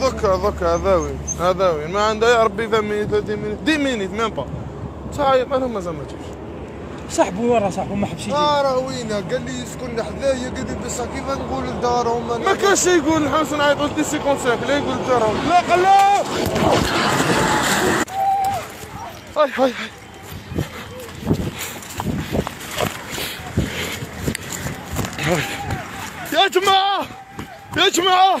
ذكا ذكا هذا وين هذا وين ما عنده يا ربي 20 مينيت 30 مينيت 10 مينيت ميم با تعيط أنا مازال ما جاش صاحبو ورا صاحبو ما حبش يجي. آه راه وينه قال لي يسكن حدايا قال لي بس كيف نقول لدارهم؟ ما كانش يقول نحوس نعيط قلت لي 55 لا يقول دارهم لا قلا هاي هاي. هاي. يا جماعة يا جماعة.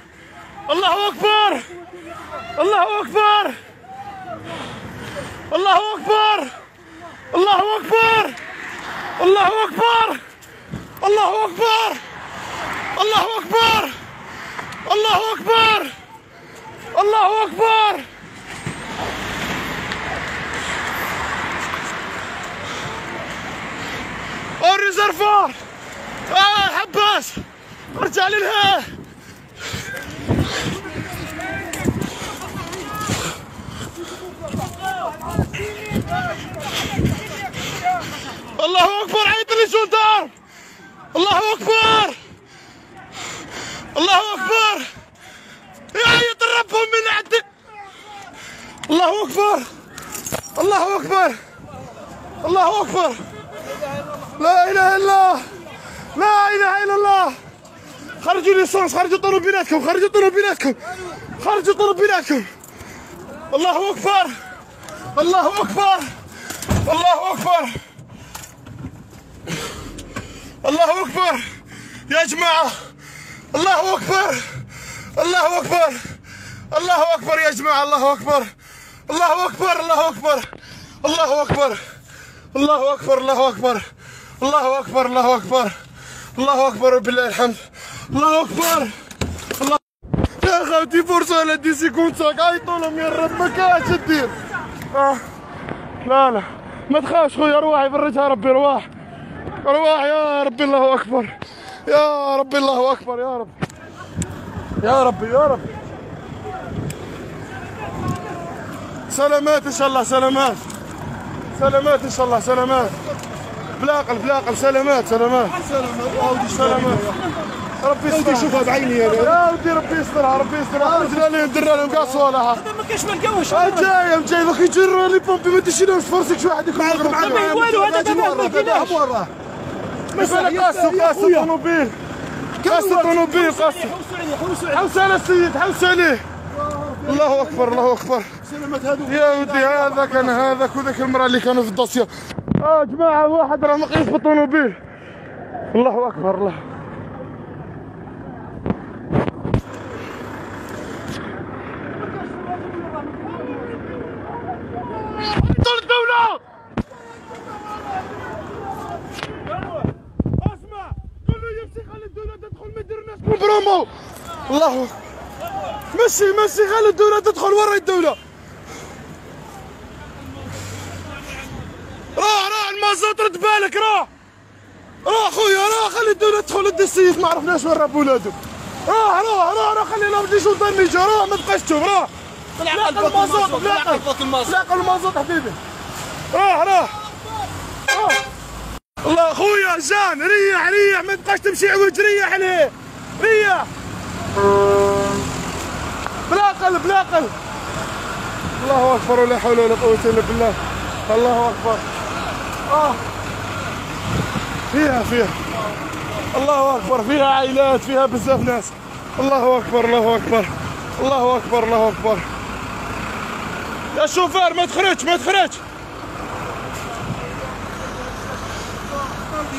الله أكبر! الله أكبر! الله أكبر! الله أكبر! الله أكبر! الله أكبر! الله أكبر! الله أكبر! الله أكبر! الريزرفوار آه حباس ارجع للها الله اكبر عيد الجندار الله اكبر الله أكبر. يعيط ربهم من عند الله أكبر. الله أكبر. الله أكبر. لا إله إلا الله. لا إله إلا الله. خرجوا ليسونس خرجوا طوموبيلاتكم خرجوا طوموبيلاتكم خرجوا طوموبيلاتكم الله أكبر. الله أكبر. الله أكبر. الله أكبر. يا جماعة. الله اكبر الله اكبر الله اكبر يا جماعة الله اكبر الله اكبر الله اكبر الله اكبر الله اكبر الله اكبر الله اكبر الله اكبر الله اكبر وبالله الحمد الله اكبر الله يا خوتي فرصه لا دي سيكون ساك عيطوا لهم يا رب ما كاش دير آه. لا لا ما تخافش خويا رواح يفرجها ربي رواح رواح يا ربي الله اكبر يا ربي الله أكبر يا رب. يا ربي يا رب. سلامات إن شاء الله سلامات. سلامات إن شاء الله سلامات. بلا قلب بلا قلب سلامات سلامات. سلامات. سلامات ربي يسترها شوفها بعيني أنا يا ودي ربي يسترها ربي يسترها. خرجنا لهم درنا لهم كاع صوالحها ما كاش ما لقاوش جاي جاي دوك يجروا لي بومبي ما تشيلوش فرصك شي واحد يكون يضرب ما والو هذا ما مسألة قاسو قاسو طوموبيل قاسو طوموبيل قاسو حوس على السيد حوس عليه الله أكبر الله أكبر. يا ودي هذا كان هذاك وذاك المرأة اللي كانوا في الدوسية. آه جماعة واحد راه مقيس بالطوموبيل الله أكبر الله. برومو. الله. مشي مشي خلي الدولة تدخل ورا الدولة. روح روح المازوت رد بالك روح روح خويا روح خلي الدولة تدخل. ادي السيد ما عرفناش وين راه ولادو. روح روح روح روح خلي لهم des gendarmes يجوا روح ما تبقاش تشوف روح لا المازوت لا. لا المازوت حبيبي. روح روح الله خويا جان ريح ريح. ما تبقاش تمشي عوج ريح عليه ريح بلا قلب بلا قلب الله أكبر ولا حول ولا قوة إلا بالله. الله أكبر. آه. فيها فيها. الله أكبر. فيها عائلات فيها بزاف ناس. الله أكبر الله أكبر. الله أكبر الله أكبر. يا شوفير ما تخرجش ما تخرجش.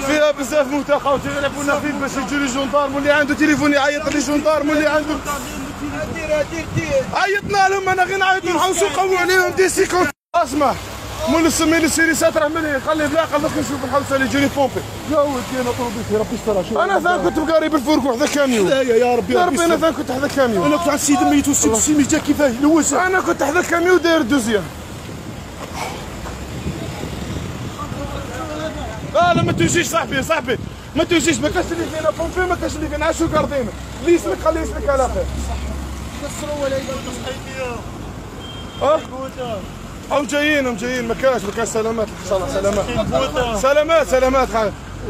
فيها بزاف موتى خاوتي يلعبونا فين باش يجي لي جوندارم واللي عنده تليفون يعيط لي جوندارم واللي عنده عيطنا لهم أنا غير نعيط نحوسوا نقووا عليهم دي سيكون أسمع مول السمي السيريسات راه ملي خليه بلا قبل نشوف الحوسة اللي يجيني بومبي يا ولدي أنا طلبي في ربي استرى شو أنا ثان كنت مقاري بالفرق وحدة كاميون يا يا ربي يا ربي أنا ثان كنت حدا كاميون أنا كنت عند السيد ميت والسيد السيمي جا كيفاه أنا كنت حدا كاميون داير دوزيام لا لا ما توجيش صاحبي صاحبي. ما توجيش ما كاش اللي فينا بومبي ما كاش اللي فينا عاشو كاردينا اللي يسلك خليه يسلك على خير أه؟ هم جايين هم جايين. ما كاش ما كاش. سلامات إن شاء الله. سلامات. سلامات سلامات.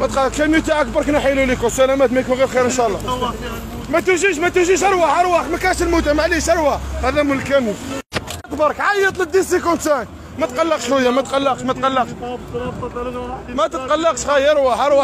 ما تخاف كان تاعك برك نحيلو ليكم سلامات ما يكون غير خير إن شاء الله. ما توجيش ما توجيش ارواح ارواح ما كاش الموتى معليش ارواح هذا مول الكامل برك عيط للدي سيكونتان ما تقلقش خويا ما تقلقش ما تقلقش. ما تتقلقش خاي ارواح ارواح